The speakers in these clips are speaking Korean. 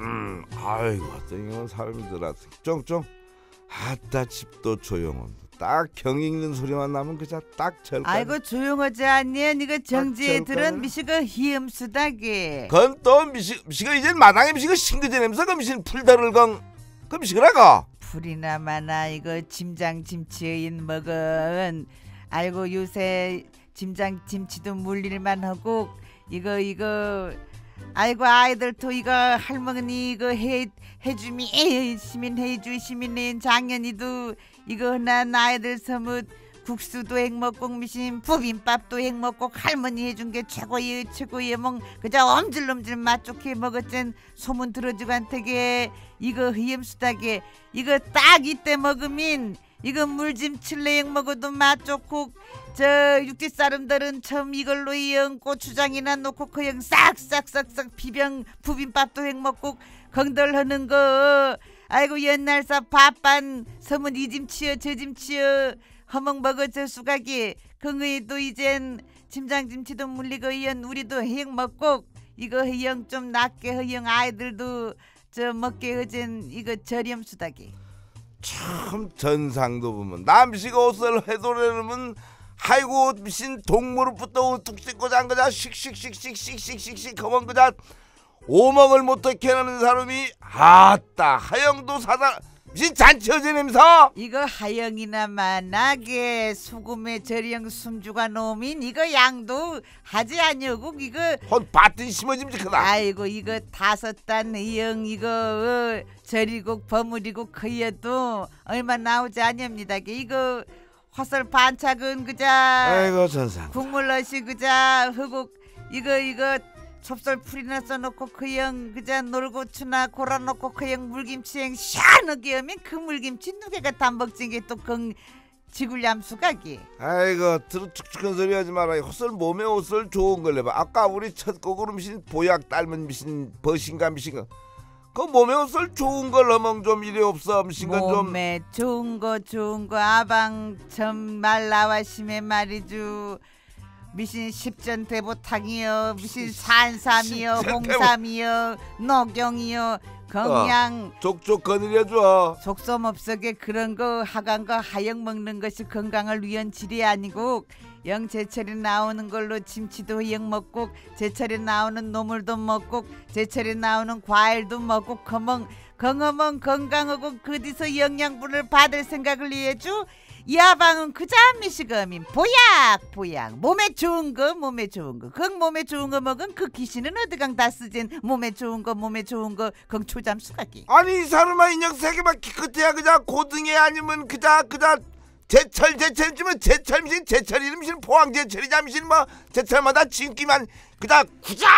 음, 아이고 땡이는 사람들아 쫑쫑 아따 집도 조용한 딱경 읽는 소리만 나면 그자 딱 절간 아이고 조용하지 않니? 니가 정지에 아, 들은? 미시가 희음수다게. 그건 또 미시 미시가 이제 마당에 미시가 싱그제 냄새 그 미신 풀다를 건그 미시그라가 불이나 마나 이거 짐장 김치인 먹은 알고 요새 짐장 김치도 물릴만 하고 이거 이거 아이고 아이들도 이거 할머니 이거 해 해주미 시민 해주 시민인 장년이도 이거 난 아이들 서뭇 국수도 행먹고 미신 부빈밥도 행먹고 할머니 해준 게 최고의 최고의 멍 그저 엄질엄질 맛 좋게 먹었젠 소문 들어주고 한테게 이거 희염수다게 이거 딱 이때 먹으면 이거 물짐 칠레행 먹어도 맛 좋고 저 육지 사람들은 처음 이걸로 이영 고추장이나 넣고 그냥 싹싹싹싹 비병 부빈밥도 행 먹고 건들하는 거. 아이고 옛날사 밥반 서문 이짐 치어 저짐 치어 허먹 먹어 저 수가기 그거에도 이젠 짐장김치도 물리고 이연 우리도 해영 먹고 이거 해영 좀 낫게 해영 아이들도 저 먹게 허젠 이거 저렴 수다기 참 전상도 보면 남식 옷을 해도려면 아이고 미신 동무로부터 뚝 씻고 잔 거자 씩씩씩씩씩씩씩씩 그만 그자 오먹을 못하게 하는 사람이 아따 하영도 사다 미신 잔치어제 냄새 이거 하영이나 만나게 소금에 절영 숨주가 놓으면 이거 양도 하지 아니고 이거 헌 밭이 심어짐지 크다. 아이고 이거 다섯 단 이영 이거 어, 절이고 버무리고 커여도 얼마 나오지 않습니다. 이거 화설 반찬은 그자. 아이고 전상. 국물 넣으시 그자. 흑국 이거 이거 좁쌀 풀이나 써놓고 그영 그자 놀고추나 골아놓고 그영 물김치행 시원하게 하면 그 물김치 누개가 다 먹진 게또건 지굴얌수가기 아이고 들어 축축한 소리 하지 마라. 헛설 몸에 옷을 좋은 걸 내봐. 아까 우리 첫 곡으로 미신 보약 닮은 미신 버신가 미신가 그 몸에 옷을 좋은 걸 어멍 좀 이래 없어. 미신가 좀. 몸에 좋은 거 좋은 거 아방 전말 나와심에 말이죠 미신 십전대보탕이요 미신 산삼이요 홍삼이요 녹경이요. 건양 족족 거느려줘. 없어게 그런 거 하간 거 하영 먹는 것이 건강을 위한 질이 아니고 영 제철에 나오는 걸로 김치도 영 먹고 제철에 나오는 노물도 먹고 제철에 나오는 과일도 먹고 거멍 건어멍 건강하고 그디서 영양분을 받을 생각을 해주 야방은 그자 미시거민 보약 보약. 몸에 좋은 거 몸에 좋은 거그 몸에 좋은 거 먹은 그 귀신은 어디강 다 쓰진? 몸에 좋은 거 몸에 좋은 거건 초잠 수가기 아니 이 사람아 인형 세계만 기껏해야 그자 고등에 아니면 그자 그자 제철 제철 주면 제철 미신 제철 이름 미신 포항 제철이자 미신 뭐 제철마다 진기만 그자 구작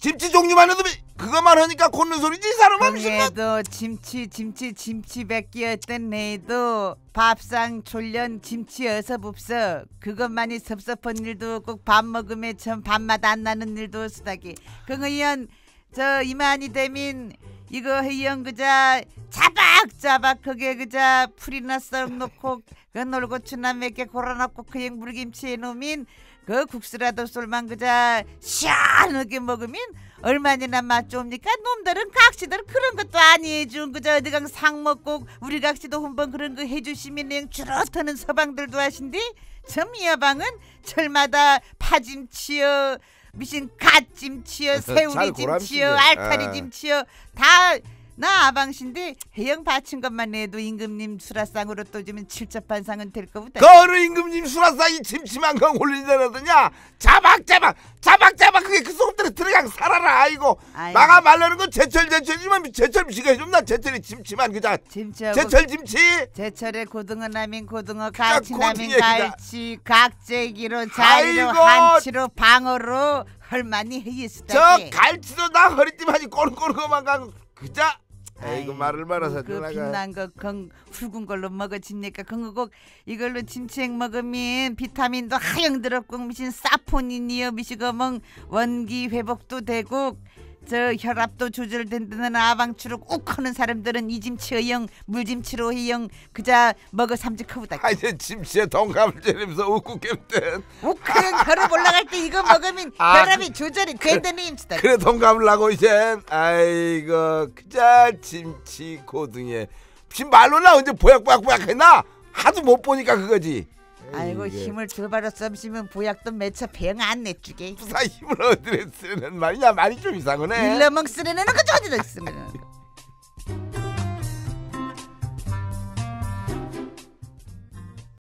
김치 종류만 해도 미- 그것만 하니까 곤는 소리지 이 사람아 뭐 그래도 김치 김치 김치 뱉기였던 내도 밥상 졸련 김치 어서 봅서 그것만이 섭섭한 일도 없고 밥 먹으면 참 밥맛 안 나는 일도 없으다기. 그거연 저 이만이 되면 이거 해영 그자 자박자박 그게 그자 풀이나 썰 놓고 그 놀고추나 몇 개 골아놓고 그냥 물김치 해놓으면 그 국수라도 쏠만 그자 시원하게 먹으면 얼마나 맛 좋습니까? 놈들은 각시들 그런 것도 아니 해 준 그저 어디강 상 먹고 우리 각시도 한번 그런 거 해주시면 그냥 주럭하는 서방들도 하신디 참 이여방은 철마다 파김치여 미신 새우리김치여 고람시네. 알타리김치여 다 나 아방신데 해영 바친 것만 해도 임금님 수라상으로 또 주면 칠첩반상은 될 거보다 거르 임금님 수라상이 침치만강 올린다더냐 자박자박 자박자박 그게 그 속 들에 들어가 살아라 아이고. 아이. 나가 말라는 건 제철 제철이면 제철 미시가 해좀 나 제철이 침치만 그자. 제철 김치. 제철에 고등어 나면 고등어 갈치 나면 고등어 갈치 각재기로 자리로 아이고. 한치로 방어로 헐만이 저 헤이스다게 갈치도 나 허리띠만이 꼬르꼬르만 가고 그자 아이고 말을 말아서 그 누나가 빛난 거건 붉은 걸로 먹어집니까? 그거 이걸로 김치액 먹으면 비타민도 하영 들었고 미신 사포닌이요 미시거멍 원기 회복도 되고 저 혈압도 조절된다는 아방추룩 욱 하는 사람들은 이짐치 의형 물짐치로 의형 그자 먹어 삼직하보다. 아 이제 침치에 동감을 지르면서 웃고 깹든 우크는 혈압 올라갈 때 이거 먹으면 아, 혈압이 조절이 된다는 임시다. 그래 동감을 하고 이제. 아이고 그자 침치 고등에. 지금 말로 나 언제 보약보약보약 했나? 하도 못 보니까 그거지 아이고 이게. 힘을 줘바로 썸시면 보약도 매쳐 병안 내주게. 무사 힘을 어디에 쓰는 말이냐? 말이 좀 이상하네. 일러먹 쓰려는 거저 어디다 쓰면